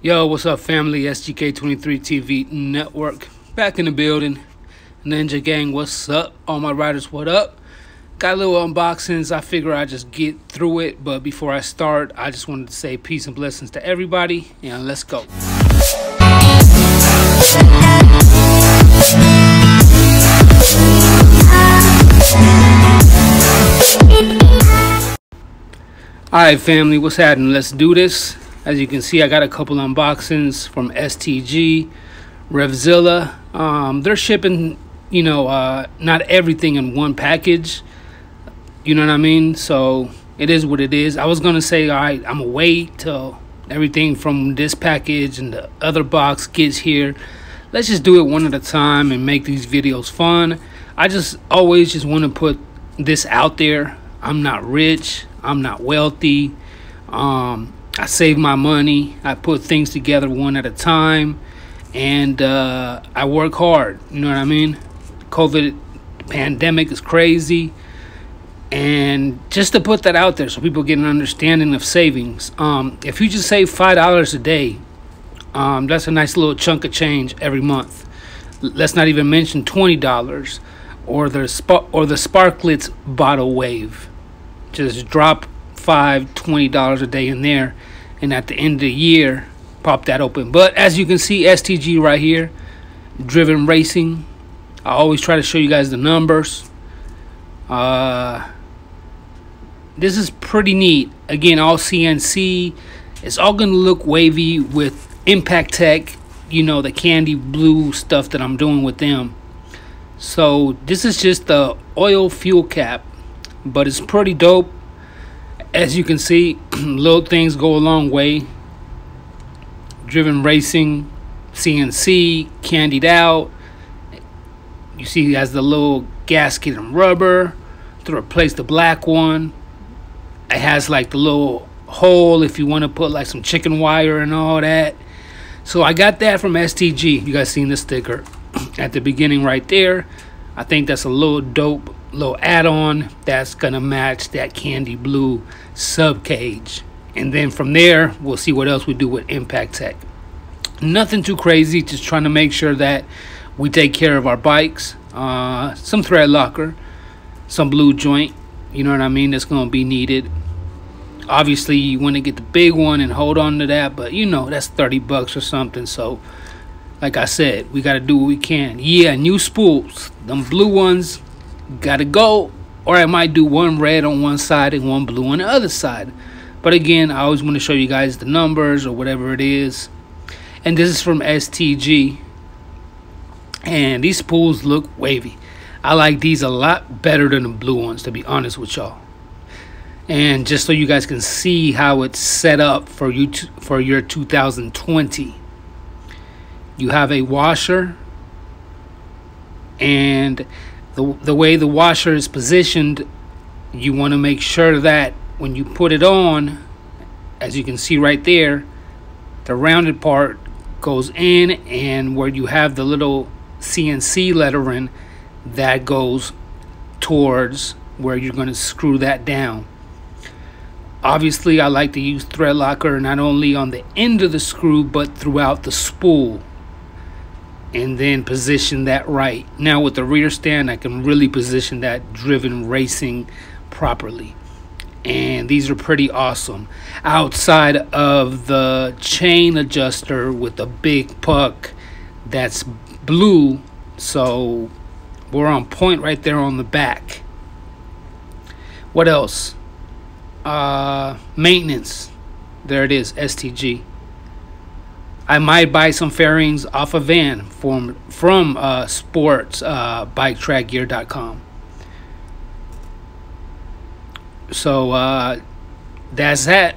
Yo, what's up, family? SGK23 TV Network back in the building. Ninja Gang, what's up? All my riders, what up? Got a little unboxings. I figure I just get through it, but before I start, I just wanted to say peace and blessings to everybody, and let's go. Alright, family, what's happening? Let's do this. As you can see, I got a couple unboxings from STG, Revzilla. Um, they're shipping, you know, uh, not everything in one package. You know what I mean? So it is what it is. I was gonna say, all right, I'm gonna wait till everything from this package and the other box gets here. Let's just do it one at a time and make these videos fun. I just always just want to put this out there. I'm not rich. I'm not wealthy. Um, I save my money. I put things together one at a time, and uh, I work hard. You know what I mean? COVID pandemic is crazy, and just to put that out there so people get an understanding of savings. Um, if you just save five dollars a day, um, that's a nice little chunk of change every month. Let's not even mention twenty dollars or the sp- or the Sparkletts bottle wave. Just drop five, twenty dollars a day in there, and at the end of the year, pop that open. But as you can see, STG right here, driven racing. I always try to show you guys the numbers. Uh, this is pretty neat. Again, all CNC. It's all gonna look wavy with Impact Tech. You know the candy blue stuff that I'm doing with them. So this is just the oil fuel cap, but it's pretty dope as you can see, little things go a long way. Driven racing, CNC, candied out. You see, has the little gasket and rubber to replace the black one. It has like the little hole if you want to put like some chicken wire and all that. So I got that from STG. You guys seen the sticker at the beginning right there. I think that's a little dope little add-on that's gonna match that candy blue sub cage and then from there we'll see what else we do with impact tech. Nothing too crazy just trying to make sure that we take care of our bikes uh, some thread locker some blue joint you know what i mean that's gonna be needed. Obviously you want to get the big one and hold on to that but you know that's 30 bucks or something so like i said we got to do what we can. Yeah new spools them blue ones gotta go or I might do one red on one side and one blue on the other side. But again I always want to show you guys the numbers or whatever it is. And this is from STG and these spools look wavy. I like these a lot better than the blue ones to be honest with y'all. And just so you guys can see how it's set up for you for your 2020 you have a washer and the, the way the washer is positioned, you want to make sure that when you put it on, as you can see right there, the rounded part goes in and where you have the little CNC lettering that goes towards where you're going to screw that down. Obviously, I like to use thread locker not only on the end of the screw but throughout the spool and then position that right. Now with the rear stand, I can really position that driven racing properly. And these are pretty awesome. Outside of the chain adjuster with the big puck that's blue. So we're on point right there on the back. What else? Uh, maintenance. There it is, STG. I might buy some fairings off a van from from uh, sports uh. So uh, that's that,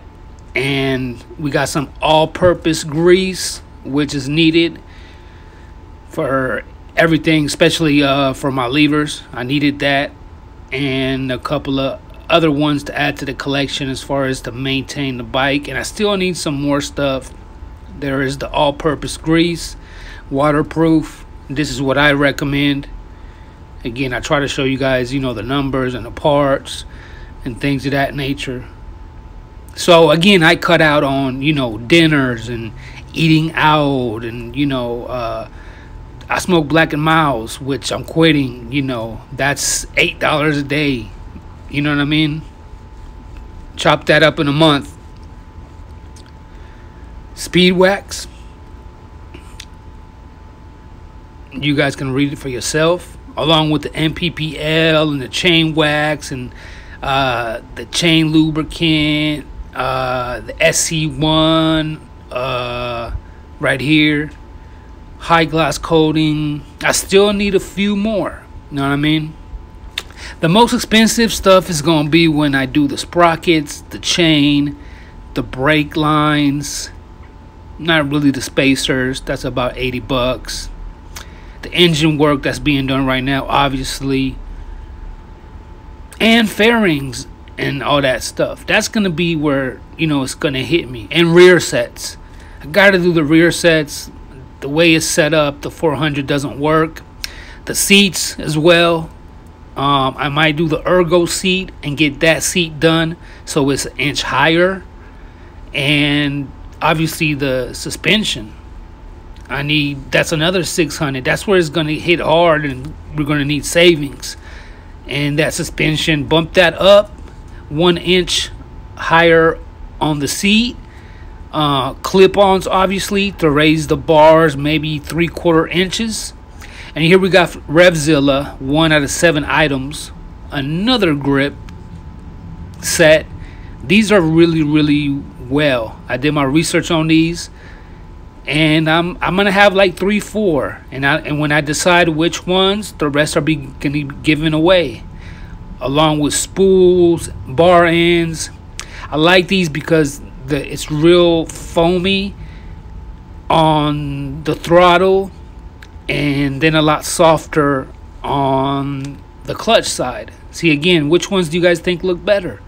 and we got some all-purpose grease, which is needed for everything, especially uh, for my levers. I needed that, and a couple of other ones to add to the collection as far as to maintain the bike, and I still need some more stuff there is the all-purpose grease, waterproof. This is what I recommend. Again, I try to show you guys, you know, the numbers and the parts and things of that nature. So again, I cut out on you know dinners and eating out, and you know uh, I smoke Black and Milds, which I'm quitting. You know that's eight dollars a day. You know what I mean? Chop that up in a month. Speed wax. You guys can read it for yourself, along with the MPPL and the chain wax and uh, the chain lubricant, uh, the SC1 uh, right here, high gloss coating. I still need a few more. You know what I mean? The most expensive stuff is going to be when I do the sprockets, the chain, the brake lines, not really the spacers. That's about 80 bucks. The engine work that's being done right now, obviously, and fairings and all that stuff. That's going to be where, you know, it's going to hit me. And rear sets. I got to do the rear sets. The way it's set up, the 400 doesn't work. The seats as well. Um, I might do the ergo seat and get that seat done so it's an inch higher. And obviously the suspension. I need that's another 600. That's where it's going to hit hard and we're going to need savings. And that suspension bump that up 1 inch higher on the seat. Uh, clip-ons obviously to raise the bars maybe 3 quarter inches and here we got Revzilla, one out of seven items. Another grip set. These are really, really well. I did my research on these. And I'm I'm gonna have like three, four, and I and when I decide which ones, the rest are be gonna be given away, along with spools, bar ends. I like these because the it's real foamy on the throttle and then a lot softer on the clutch side. See again, which ones do you guys think look better?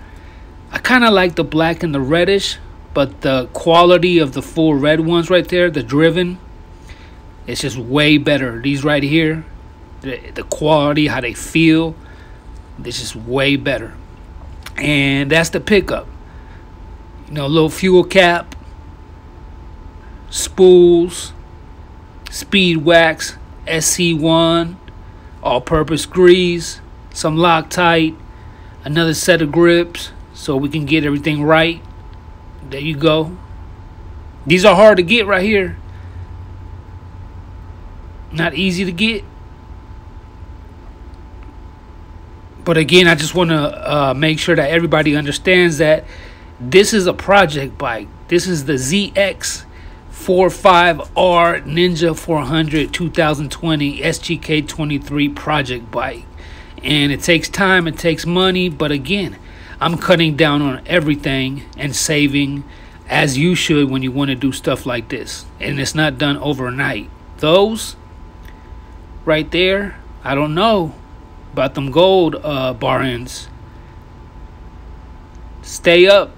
I kind of like the black and the reddish, but the quality of the full red ones right there, the driven, it's just way better. These right here, the, the quality, how they feel, this is way better. And that's the pickup. You know, little fuel cap, spools, speed wax, SC1, all purpose grease, some Loctite, another set of grips so we can get everything right. There you go. These are hard to get right here. Not easy to get. But again, I just want to uh, make sure that everybody understands that this is a project bike. This is the ZX 45R Ninja 400 2020 SGK 23 project bike. And it takes time, it takes money, but again, I'm cutting down on everything and saving as you should when you want to do stuff like this. And it's not done overnight. Those right there, I don't know about them gold uh, bar ends. Stay up.